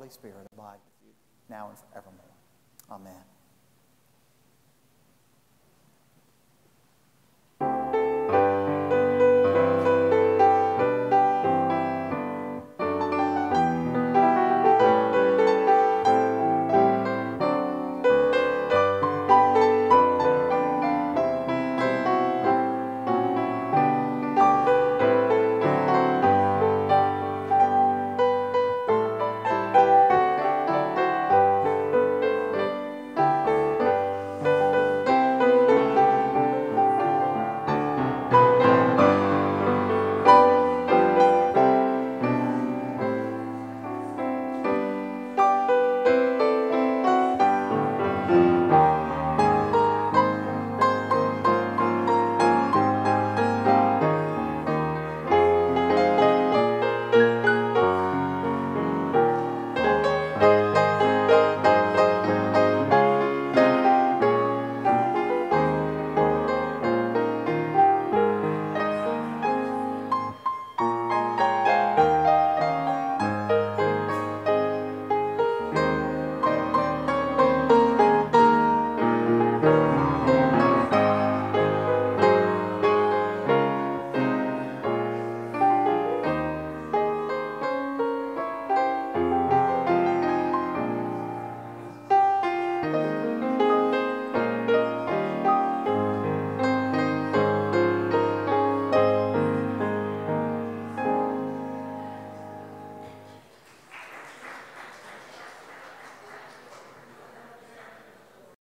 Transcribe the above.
Holy Spirit abide with you now and forevermore. Amen.